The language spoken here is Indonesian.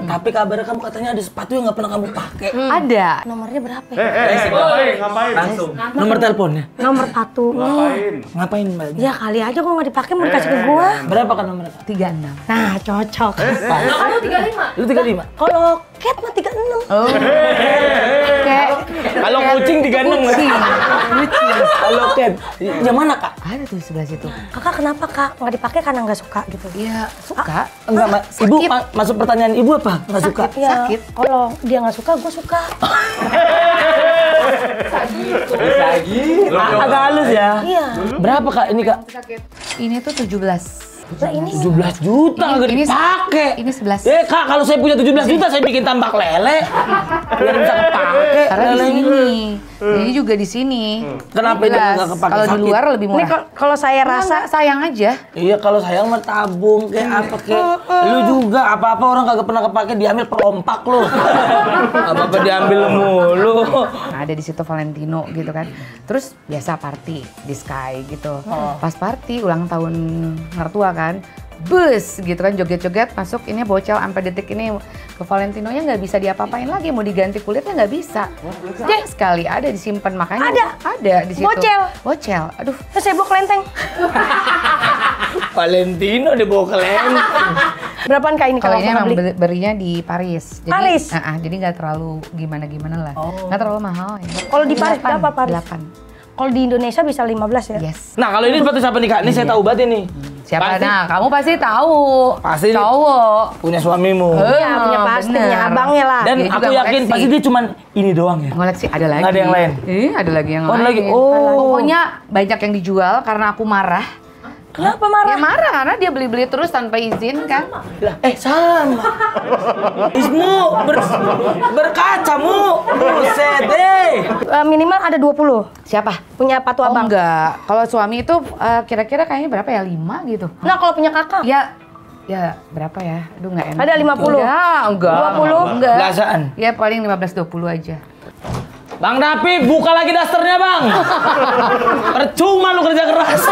Tapi kabarnya kamu katanya ada sepatu yang nggak pernah kamu pakai. Ada. Nomornya berapa? Eh, eh, eh, ngapain? Ngapain? Langsung. Nomor teleponnya. Nomor satu. Ngapain? Ngapain mbak? Ya kali aja kok nggak dipakai mau dikasih ke gua. Berapa kan nomornya? Kak? 36. Nah cocok. Kamu 35. Lu 35. Kalau cat mah 36. Oh. Kalau kucing 36 kucing. Kucing. Kalau cat. Yang mana kak? Ada tuh sebelah situ. Kakak kenapa kak nggak dipakai karena nggak suka gitu? Iya, suka. Enggak, Ma. Ibu ma- masuk pertanyaan ibu apa? Nggak suka? Ya, Sakit. Kalau dia nggak suka, gue suka. Lagi. Ah, Agak halus ya. Iya. Berapa kak ini kak? Ini tuh 17. Nah ini 17 juta nggak ini- dipakai. ini 11. Eh kak, kalau saya punya 17 juta saya bikin tambak lele. Biar bisa kepake. Karena di sini. Ini juga di sini. Kenapa ini Jelas. nggak kepake Kalau di luar lebih ini murah. kal- kalau saya rasa sayang aja. Iya kalau sayang mah tabung kayak apa kayak lu juga apa-apa orang kagak pernah kepake diambil perompak lu. apa-apa diambil mulu. Nah, ada di situ Valentino gitu kan. Terus biasa party di Sky gitu. Pas party ulang tahun mertua kan. Bus gitu kan joget-joget masuk ini bocel sampai detik ini ke Valentinonya nggak bisa diapa-apain lagi mau diganti kulitnya nggak bisa. Dek sekali ada disimpan makanya Ada? ada di situ. Bocel? Bocel. Aduh. terus saya bawa kelenteng. Valentino dibawa ke lem. Berapaan kak ini Kalau kalau ini emang beli? belinya di Paris. Jadi, Paris? Ah, ah, jadi nggak terlalu gimana-gimana lah. Nggak terlalu mahal. ya. Kalau di Paris berapa Paris? Delapan. Kalau di Indonesia bisa 15 ya? Yes. Nah kalau ini sepatu siapa nih kak? Ini saya tahu banget ini. Siapa? Pasti Nah, kamu pasti tahu. Pasti. Cowok. punya suamimu. Iya, punya pasti, punya abangnya lah. Dan Dia aku yakin ngoleksi. pasti dia cuman ini doang ya. Ngoleksi ada lagi. Nggak ada yang lain? Eh, ada lagi yang Oh, ada lain. lagi. Oh. Pokoknya banyak yang dijual karena aku marah. Kenapa Ya marah? marah karena dia beli-beli terus tanpa izin kan. Lah, eh sama. Ismu ber, berkaca mu. Buset eh. Eh, minimal ada 20 Siapa? punya patu Oh, abang. enggak. Kalau suami itu eh, kira-kira kayaknya berapa ya? Lima gitu. Nah kalau punya kakak? Ya, ya berapa ya? Aduh nggak enak. Ada 50? Enggak, enggak. 20? Enggak. Belasaan. Ya paling 15-20 aja. Bang Dapi, buka lagi dasternya bang. Percuma lu kerja keras.